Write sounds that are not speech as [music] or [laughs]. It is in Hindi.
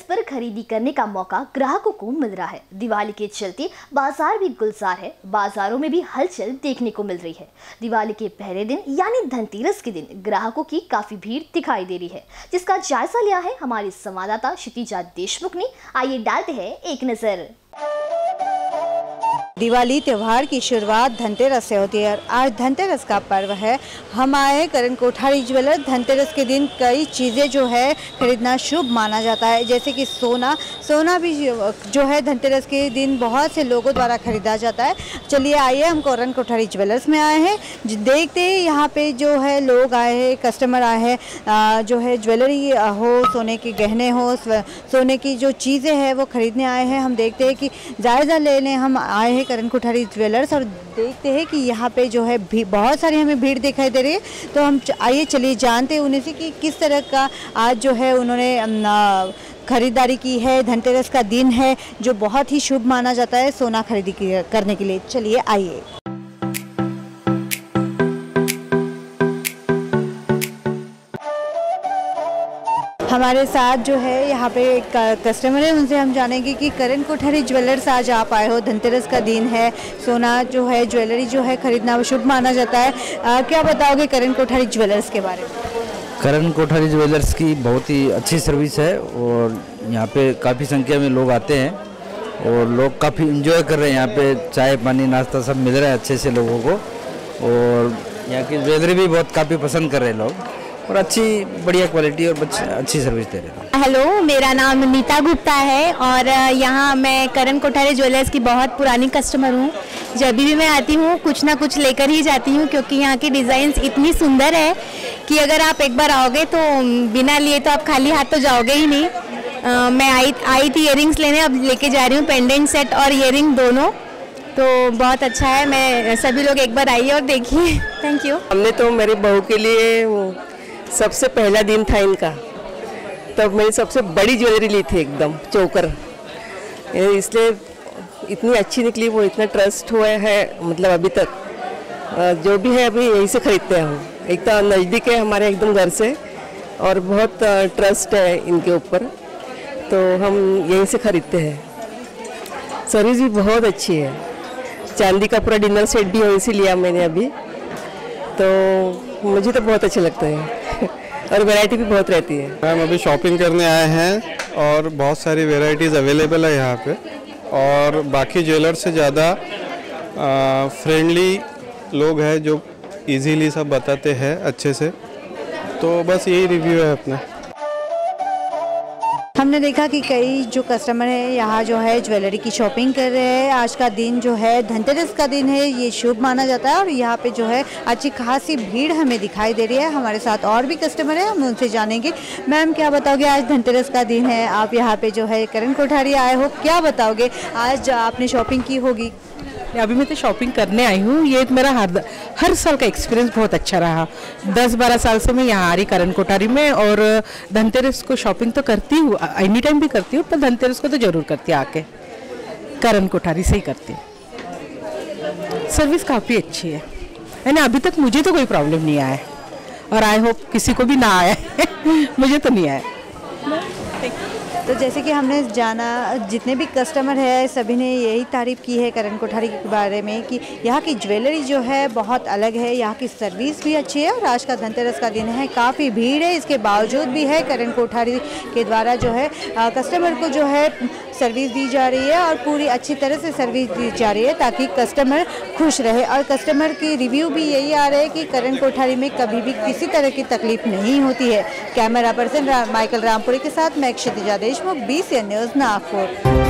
धनतेरस पर खरीदी करने का मौका ग्राहकों को मिल रहा है। दिवाली के चलते बाज़ार भी गुलजार है। बाजारों में भी हलचल देखने को मिल रही है। दिवाली के पहले दिन, यानी धनतेरस के दिन, ग्राहकों की काफ़ी भीड़ दिखाई दे रही है। जिसका जायजा लिया है हमारे संवाददाता क्षितिजा देशमुख ने। आइए डालते हैं एक नज़र। दिवाली त्यौहार की शुरुआत धनतेरस से होती है आज धनतेरस का पर्व है। हम आए करण कोठारी ज्वेलर। धनतेरस के दिन कई चीज़ें जो है खरीदना शुभ माना जाता है, जैसे कि सोना। सोना भी जो है धनतेरस के दिन बहुत से लोगों द्वारा खरीदा जाता है। चलिए आइए, हम करण कोठारी ज्वेलर्स में आए हैं। देखते हैं यहाँ पे जो है लोग आए हैं, कस्टमर आए हैं। जो है ज्वेलरी हो, सोने के गहने हो सोने की जो चीज़ें हैं वो खरीदने आए हैं। हम देखते हैं कि जायज़ा लेने हम आए हैं करण कोठारी ज्वेलर्स और देखते हैं कि यहाँ पे जो है भी बहुत सारी हमें भीड़ दिखाई दे रही है। तो हम आइए, चलिए, जानते हैं उन्हें से कि किस तरह का आज जो है उन्होंने खरीदारी की है। धनतेरस का दिन है, जो बहुत ही शुभ माना जाता है सोना खरीदी करने के लिए। चलिए, आइए। हमारे साथ जो है यहाँ पे एक कस्टमर है उनसे हम जानेंगे कि करण कोठारी ज्वेलर्स आज आप आए हो। धनतेरस का दिन है। सोना जो है ज्वेलरी जो है खरीदना शुभ माना जाता है। आ, क्या बताओगे करण कोठारी ज्वेलर्स के बारे में? करण कोठारी ज्वेलर्स की बहुत ही अच्छी सर्विस है और यहाँ पे काफ़ी संख्या में लोग आते हैं और लोग काफ़ी इंजॉय कर रहे हैं। यहाँ पे चाय पानी नाश्ता सब मिल रहा है अच्छे से लोगों को और यहाँ की ज्वेलरी भी बहुत काफ़ी पसंद कर रहे हैं लोग। और अच्छी बढ़िया क्वालिटी और अच्छी सर्विस दे रहे हैं। हेलो मेरा नाम नीता गुप्ता है और यहाँ मैं करण कोठारे ज्वेलर्स की बहुत पुरानी कस्टमर हूँ। जब भी मैं आती हूँ कुछ ना कुछ लेकर ही जाती हूँ क्योंकि यहाँ की डिज़ाइंस इतनी सुंदर है कि अगर आप एक बार आओगे तो बिना लिए तो आप खाली हाथ तो जाओगे ही नहीं। आ, मैं आई आई थी इयर लेने अब लेके जा रही हूँ पेंडेंट सेट और इयर दोनों। तो बहुत अच्छा है मैं सभी लोग एक बार आइए और देखिए। [laughs] थैंक यू हमने तो मेरी बहू के लिए सबसे पहला दिन था इनका। तब तो मैंने सबसे बड़ी ज्वेलरी ली थी एकदम, चौकर। इसलिए इतनी अच्छी निकली, वो इतना ट्रस्ट हुआ है मतलब अभी तक। जो भी है अभी यहीं से खरीदते हैं हम। एक तो नज़दीक है हमारे एकदम घर से, और बहुत ट्रस्ट है इनके ऊपर। तो हम यहीं से खरीदते हैं। सर्विस भी बहुत अच्छी है। चांदी का पूरा डिनर सेट भी वहीं से लिया मैंने अभी। तो मुझे तो बहुत अच्छा लगता है। और वैरायटी भी बहुत रहती है। मैम, अभी शॉपिंग करने आए हैं और बहुत सारी वेराइटीज़ अवेलेबल है यहाँ पे। और बाकी ज्वेलर से ज़्यादा फ्रेंडली लोग हैं जो इजीली सब बताते हैं अच्छे से। तो बस यही रिव्यू है अपना। हमने देखा कि कई जो कस्टमर हैं, यहाँ जो है ज्वेलरी की शॉपिंग कर रहे हैं। आज का दिन जो है, धनतेरस का दिन है, ये शुभ माना जाता है और यहाँ पे जो है, अच्छी खासी भीड़ हमें दिखाई दे रही है। हमारे साथ और भी कस्टमर हैं, हम उनसे जानेंगे। मैम, क्या बताओगे, आज धनतेरस का दिन है? आप यहाँ पे जो है, करण कोठारी आए हो, क्या बताओगे? आज आपने शॉपिंग की होगी। अभी मैं तो शॉपिंग करने आई हूँ। ये मेरा हर हर साल का एक्सपीरियंस बहुत अच्छा रहा। दस बारह साल से मैं यहाँ आ रही करण कोठारी में और धनतेरस को शॉपिंग तो करती हूँ। एनी टाइम भी करती हूँ, पर धनतेरस को तो ज़रूर करती हूँ आके। करण कोठारी से ही करती हूँ। सर्विस काफ़ी अच्छी है। यानी अभी तक मुझे तो कोई प्रॉब्लम नहीं आया और आई होप किसी को भी ना आया [laughs] मुझे तो नहीं आया तो जैसे कि हमने जाना, जितने भी कस्टमर है, सभी ने यही तारीफ़ की है करण कोठारी के बारे में कि यहाँ की ज्वेलरी जो है बहुत अलग है, यहाँ की सर्विस भी अच्छी है और आज का धनतेरस का दिन है। काफ़ी भीड़ है, इसके बावजूद भी है करण कोठारी के द्वारा जो है कस्टमर को जो है सर्विस दी जा रही है और पूरी अच्छी तरह से सर्विस दी जा रही है ताकि कस्टमर खुश रहे। और कस्टमर की रिव्यू भी यही आ रहा है कि करण कोठारी में कभी भी किसी तरह की तकलीफ़ नहीं होती है। कैमरा पर्सन रा, माइकल रामपुरी के साथ मैं Kshitija Deshmukh B C news Nagpur.